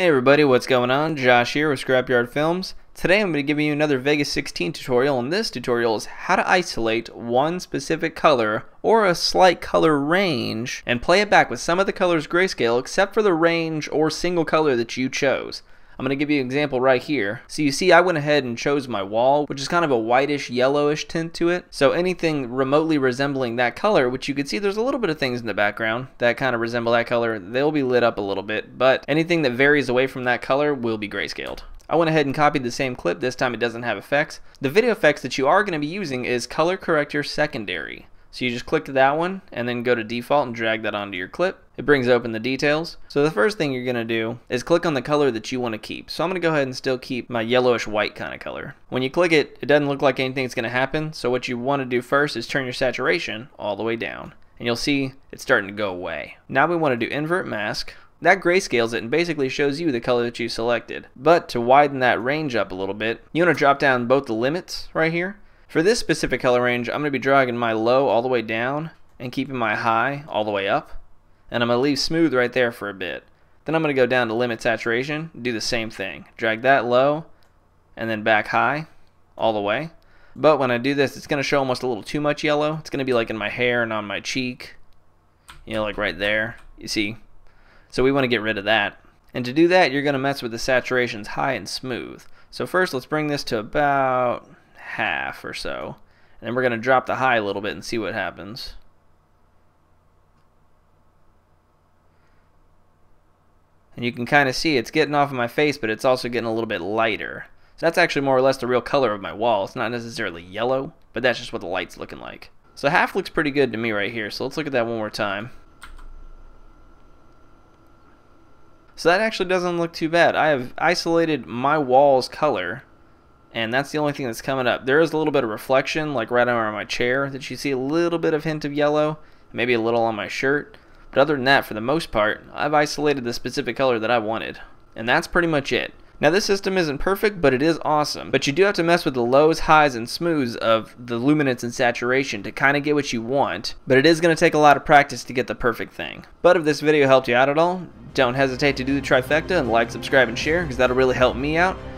Hey everybody, what's going on? Josh here with Scrapyard Films. Today I'm going to give you another Vegas 16 tutorial and this tutorial is how to isolate one specific color or a slight color range and play it back with some of the colors grayscale except for the range or single color that you chose. I'm going to give you an example right here. So you see I went ahead and chose my wall, which is kind of a whitish yellowish tint to it. So anything remotely resembling that color, which you can see there's a little bit of things in the background that kind of resemble that color, they'll be lit up a little bit. But anything that varies away from that color will be grayscaled. I went ahead and copied the same clip, this time it doesn't have effects. The video effects that you are going to be using is Color Corrector Secondary. So you just click that one and then go to default and drag that onto your clip. It brings open the details. So the first thing you're going to do is click on the color that you want to keep. So I'm going to go ahead and still keep my yellowish white kind of color. When you click it, it doesn't look like anything's going to happen. So what you want to do first is turn your saturation all the way down. And you'll see it's starting to go away. Now we want to do invert mask. That grayscales it and basically shows you the color that you selected. But to widen that range up a little bit, you want to drop down both the limits right here for this specific color range, I'm going to be dragging my low all the way down and keeping my high all the way up. And I'm going to leave smooth right there for a bit. Then I'm going to go down to limit saturation, do the same thing. Drag that low and then back high all the way. But when I do this, it's going to show almost a little too much yellow. It's going to be like in my hair and on my cheek. You know, like right there. You see? So we want to get rid of that. And to do that, you're going to mess with the saturations high and smooth. So first, let's bring this to about half or so. And then we're going to drop the high a little bit and see what happens. And you can kind of see it's getting off of my face, but it's also getting a little bit lighter. So that's actually more or less the real color of my wall. It's not necessarily yellow, but that's just what the light's looking like. So half looks pretty good to me right here. So let's look at that one more time. So that actually doesn't look too bad. I have isolated my wall's color and that's the only thing that's coming up. There is a little bit of reflection, like right over my chair, that you see a little bit of hint of yellow, maybe a little on my shirt. But other than that, for the most part, I've isolated the specific color that I wanted. And that's pretty much it. Now this system isn't perfect, but it is awesome. But you do have to mess with the lows, highs, and smooths of the luminance and saturation to kind of get what you want. But it is going to take a lot of practice to get the perfect thing. But if this video helped you out at all, don't hesitate to do the trifecta and like, subscribe, and share because that'll really help me out